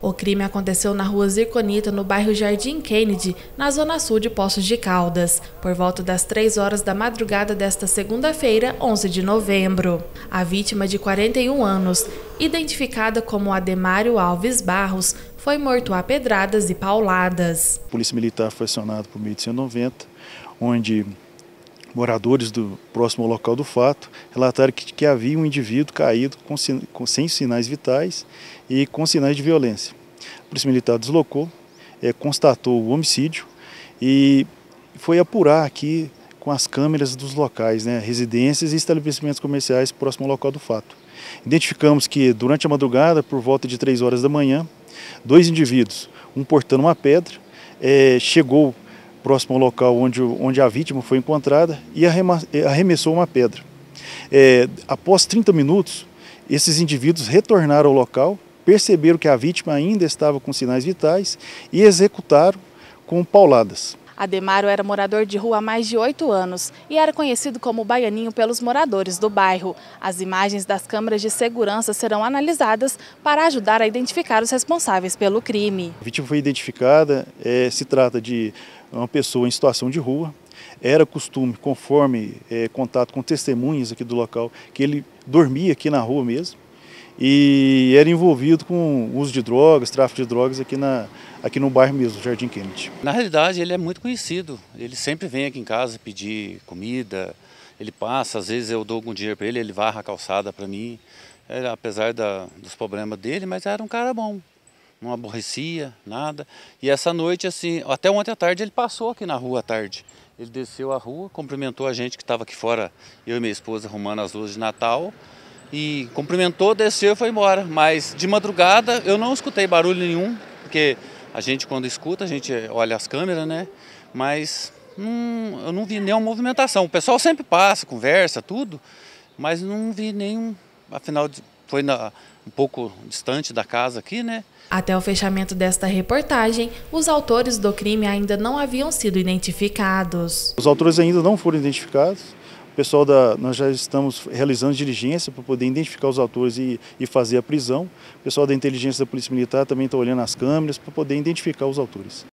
O crime aconteceu na rua Zirconita, no bairro Jardim Kennedy, na zona sul de Poços de Caldas, por volta das 3 horas da madrugada desta segunda-feira, 11 de novembro. A vítima, de 41 anos, identificada como Ademário Alves Barros, foi morto a pedradas e pauladas. A Polícia Militar foi acionada por 1890, onde moradores do próximo local do fato relataram que, que havia um indivíduo caído com, com, sem sinais vitais e com sinais de violência. A Polícia Militar deslocou, é, constatou o homicídio e foi apurar aqui com as câmeras dos locais, né, residências e estabelecimentos comerciais próximo ao local do fato. Identificamos que durante a madrugada, por volta de 3 horas da manhã, dois indivíduos, um portando uma pedra, é, chegou próximo ao local onde, onde a vítima foi encontrada e arremessou uma pedra. É, após 30 minutos, esses indivíduos retornaram ao local, perceberam que a vítima ainda estava com sinais vitais e executaram com pauladas. Ademaro era morador de rua há mais de oito anos e era conhecido como Baianinho pelos moradores do bairro. As imagens das câmeras de segurança serão analisadas para ajudar a identificar os responsáveis pelo crime. A vítima foi identificada, é, se trata de uma pessoa em situação de rua. Era costume, conforme é, contato com testemunhas aqui do local, que ele dormia aqui na rua mesmo e era envolvido com uso de drogas, tráfico de drogas aqui, na, aqui no bairro mesmo, Jardim Kennedy. Na realidade ele é muito conhecido, ele sempre vem aqui em casa pedir comida, ele passa, às vezes eu dou algum dinheiro para ele, ele varra a calçada para mim, era, apesar da, dos problemas dele, mas era um cara bom, não aborrecia, nada. E essa noite, assim, até ontem à tarde ele passou aqui na rua à tarde. Ele desceu a rua, cumprimentou a gente que estava aqui fora, eu e minha esposa arrumando as luzes de Natal, e cumprimentou, desceu e foi embora. Mas de madrugada eu não escutei barulho nenhum, porque a gente quando escuta, a gente olha as câmeras, né? Mas não, eu não vi nenhuma movimentação. O pessoal sempre passa, conversa, tudo, mas não vi nenhum. Afinal, foi na, um pouco distante da casa aqui, né? Até o fechamento desta reportagem, os autores do crime ainda não haviam sido identificados. Os autores ainda não foram identificados pessoal da, nós já estamos realizando diligência para poder identificar os autores e, e fazer a prisão. O pessoal da inteligência da Polícia Militar também está olhando as câmeras para poder identificar os autores.